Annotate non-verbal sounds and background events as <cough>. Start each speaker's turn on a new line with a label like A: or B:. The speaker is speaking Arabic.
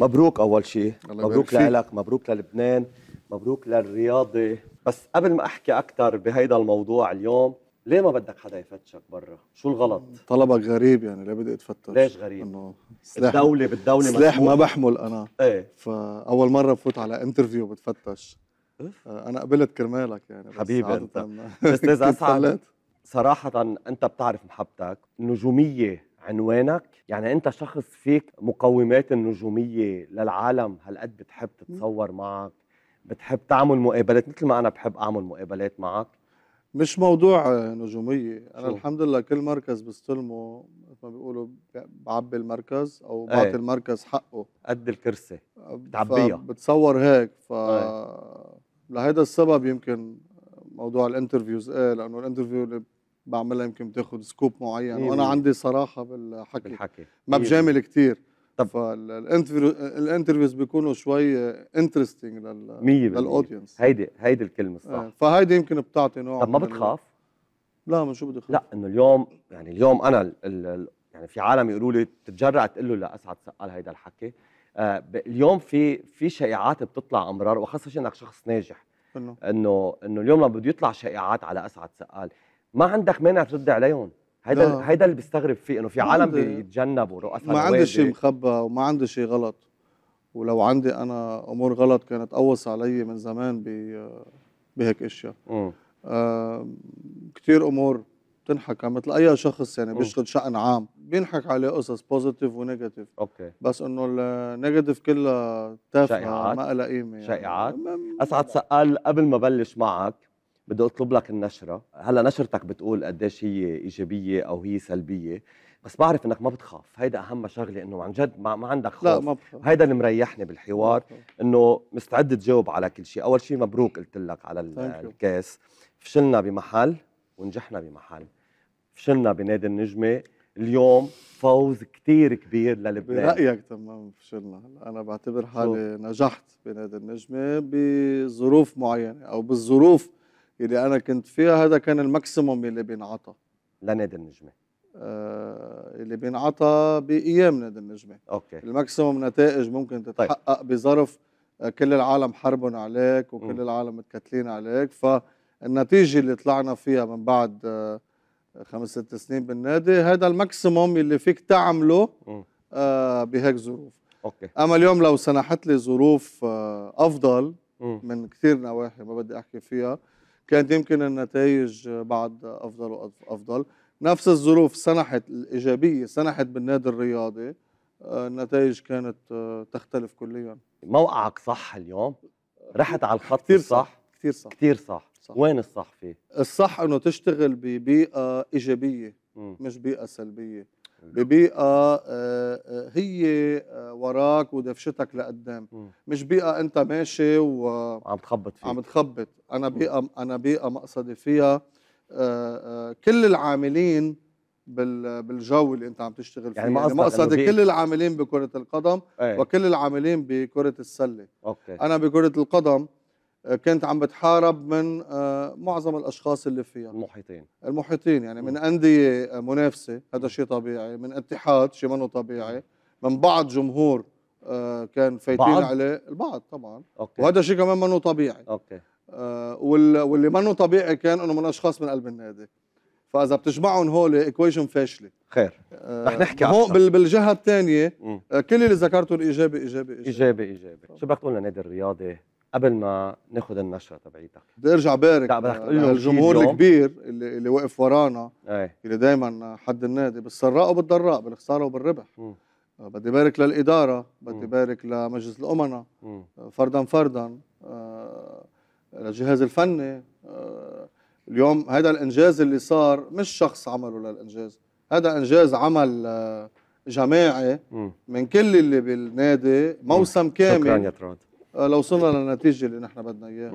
A: مبروك أول شيء مبروك. لك مبروك للبنان مبروك للرياضة بس قبل ما أحكي أكثر بهيدا الموضوع اليوم ليه ما بدك حدا يفتشك برا شو الغلط
B: طلبك غريب يعني ليه بدي أتفتش
A: ليش غريب؟
B: إنه سلاح
A: الدولة بالدولة
B: سلاح ما. بحمل أنا
A: إيه
B: فأول مرة بفوت على انترفيو بتفتش. آه، أنا قبلت كرمالك يعني بس
A: حبيبي <laughs>
B: كنت
A: أسعد.
B: طلعت.
A: صراحة أنت بتعرف محبتك النجومية عنوانك؟ يعني أنت شخص فيك مقومات النجومية للعالم هالقد بتحب تتصور معك؟ بتحب تعمل مقابلات؟ مثل ما أنا بحب أعمل مقابلات معك.
B: مش موضوع نجومية. أنا
A: شو؟
B: الحمد لله كل مركز بستلمه مثل ما بيقولوا بعبي المركز أو بعطي
A: إيه.
B: المركز حقه.
A: قد الكرسي. بتعبيها.
B: بتصور هيك. ف
A: إيه.
B: لهيدا السبب يمكن موضوع ال interviews إيه لأنه ال interview اللي بعملها يمكن بتاخذ scope معين.
A: مية وأنا.
B: عندي صراحة بالحكي.
A: بالحكي.
B: ما بجامل كثير
A: طب.
B: ال interviews بيكونوا شوي interesting لل
A: لل
B: audience
A: هيدي هيدي الكلمة الصح.
B: آه، فهيدي يمكن بتعطي نوع
A: طب ما بتخاف؟
B: لا من شو بدي أخاف؟
A: لا إنه اليوم يعني اليوم أنا ال ال يعني في عالم يقولوا لي بتتجرأ تقول له لأسعد صقال هيدا الحكي. آه اليوم في في شائعات بتطلع أمرار وخاصة إنك شخص ناجح.
B: إنه؟
A: انه إنه اليوم لما بده يطلع شائعات على أسعد صقال ما عندك مانع ترد عليهم هيدا
B: لا.
A: هيدا اللي بيستغرب فيه إنه في عالم بيتجنبوا رؤساء
B: ما عندي. شيء مخبى وما عندي شيء غلط ولو عندي أنا أمور غلط كانت تقوص علي من زمان ب بهيك
A: إشياء.
B: آه كثير أمور بتنحكى مثل أي شخص يعني. بيشغل شأن عام بينحكى عليه قصص positive و
A: negative okay
B: بس إنه ال negative كلها
A: تافهة؟
B: ما لها قيمة يعني.
A: شائعات؟ أسعد سقال قبل ما بلش معك بدي اطلب لك النشرة. هلا نشرتك بتقول قديش هي إيجابية أو هي سلبية بس بعرف إنك ما بتخاف. هيدا أهم شغلة إنه عن جد ما, ما عندك خوف.
B: لا ما بخاف.
A: هيدا اللي مريحني بالحوار إنه مستعد تجاوب على كل شيء. أول شيء مبروك قلت لك على. الكاس فشلنا بمحل ونجحنا بمحل. فشلنا بنادي النجمة. اليوم فوز كتير كبير للبنان.
B: برأيك تمام فشلنا. أنا بعتبر حالي نجحت بنادي النجمة بظروف معينة أو بالظروف اللي أنا كنت فيها هذا كان ال maximum اللي بينعطى.
A: لنادي النجمة.
B: آه اللي بينعطى بأيام نادي النجمة.
A: okay.
B: ال maximum نتائج ممكن تتحقق بظرف آه، كل العالم حربا عليك وكل
A: مم.
B: العالم متكتلين عليك. فالنتيجة اللي طلعنا فيها من بعد آه، خمس ست سنين بالنادي هذا ال maximum اللي فيك تعمله. آه، بهيك ظروف.
A: أوكي.
B: أما اليوم لو سنحت لي ظروف آه، أفضل
A: مم.
B: من كثير نواحي ما بدي أحكي فيها كانت يمكن النتائج بعد أفضل وافضل نفس الظروف سنحت الإيجابية سنحت بالنادي الرياضي. آه، النتائج كانت آه، تختلف كليا.
A: موقعك صح اليوم؟ رحت على الخط
B: كثير
A: الصح؟
B: صح كثير صح.
A: كثير صح.
B: صح.
A: وين الصح فيه؟
B: الصح إنه تشتغل ببيئة إيجابية
A: مم.
B: مش بيئة سلبية. ببيئة آه، آه، هي آه، وراك ودفشتك لقدام. مش بيئة أنت ماشي و
A: عم تخبط فيه
B: عم تخبط. أنا بيئة أنا بيئة مقصدي فيها كل العاملين بال- بالجو اللي أنت عم تشتغل فيه
A: يعني ما
B: يعني
A: قصدك إنه
B: مقصدي كل العاملين بكرة القدم
A: إيه.
B: وكل العاملين بكرة السلة.
A: أوكي.
B: أنا بكرة القدم كنت عم بتحارب من آه، معظم الأشخاص اللي فيها.
A: المحيطين.
B: المحيطين يعني من أندية آه، منافسة هذا شيء طبيعي. من اتحاد شيء منه طبيعي. من بعض جمهور آه، كان فايتين
A: بعض؟
B: عليه. البعض طبعا.
A: أوكي.
B: وهذا شيء كمان منه طبيعي. أوكي. وال- واللي منه طبيعي كان إنه من أشخاص من قلب النادي. فإذا بتجمعهم هول ايكويشن فاشلة.
A: خير. رح نحكي
B: هون. بال- بالجهة
A: الثانية.
B: كل اللي ذكرته الايجابي إيجابي إيجابي.
A: إيجابي إيجابي. شو بدك تقول لنادي الرياضي؟ قبل ما ناخذ النشرة تبعيتك
B: بدي أرجع بارك
A: بدك تقول شي
B: الجمهور. الكبير اللي اللي وقف ورانا
A: إيه
B: اللي دائما حد النادي بالسراء وبالضراء بالخسارة وبالربح. آه، بدي بارك للإدارة بدي. بارك لمجلس الأمناء فردا فردا آه، للجهاز الفني آه، اليوم هذا الإنجاز اللي صار مش شخص عمله للإنجاز هذا إنجاز عمل آه، جماعي. من كل اللي بالنادي موسم
A: شكرا
B: كامل
A: يا تراد
B: لو وصلنا للنتيجة اللي نحن بدنا
A: إياها.